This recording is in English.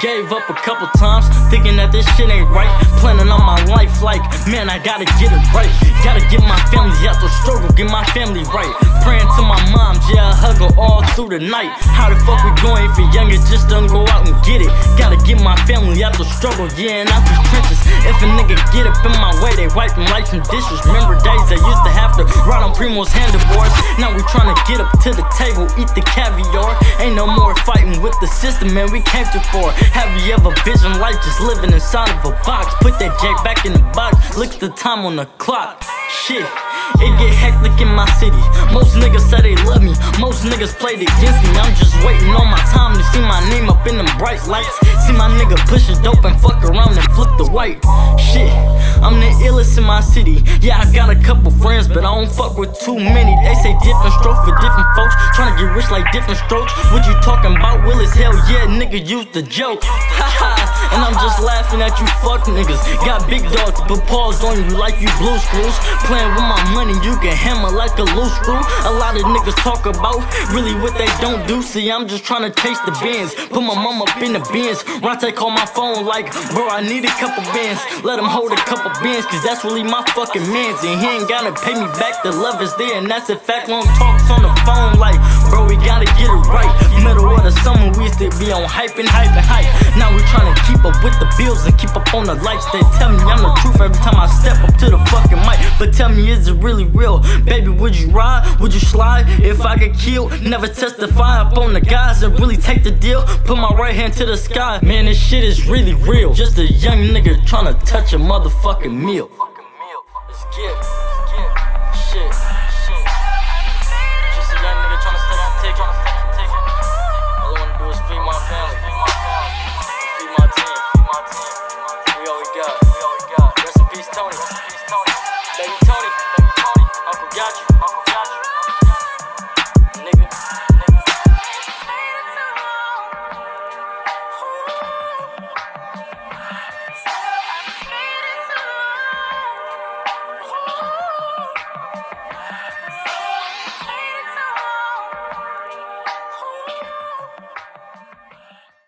Gave up a couple times, thinking that this shit ain't right. Planning on my life like, man, I gotta get it right. Gotta get my family out the struggle, get my family right. Praying to my mom, yeah, I hug her all through the night. How the fuck we going if you're younger, just don't go out and get it. Gotta get my family out the struggle, yeah, and out these trenches. If a nigga get up in my way, they wipe like some dishes. Remember days I used to have to ride on Primo's handlebars. Now we tryna get up to the table, eat the caviar. Ain't no more fighting with the system, man, we came too far. Have you ever vision life just living inside of a box? Put that jack back in the box, look at the time on the clock. Shit, it get hectic in my city. Most niggas say they love me, most niggas played against me. I'm just waiting on my time to see my name up in them bright lights. See my nigga push a dope and fuck around and flip the white. Shit, I'm the illest in my city. Yeah, I got a couple friends, but I don't fuck with too many. They say different strokes for different folks. Tryna get rich like different strokes. What you talking about? Will as hell, yeah, nigga, use the joke. Haha, and I'm just laughing at you fuck niggas. Got big dogs, but paws on you like you Blue's Clues. Playing with my money, you can hammer like a loose screw. A lot of niggas talk about really what they don't do. See, I'm just tryna taste the bins. Put my mom up in the bins. Ronte call my phone like, bro, I need a couple bins. Let him hold a couple bins, cause that's really my fucking mans. And he ain't gotta pay me back, the love is there, and that's a fact. Long talks on the phone like, be on hype and hype and hype. Now we tryna keep up with the bills and keep up on the lights. They tell me I'm the truth every time I step up to the fucking mic. But tell me, is it really real? Baby, would you ride? Would you slide if I get killed? Never testify up on the guys and really take the deal. Put my right hand to the sky. Man, this shit is really real. Just a young nigga tryna touch a motherfucking meal. Let's get, Tony. Uncle. Uncle got you.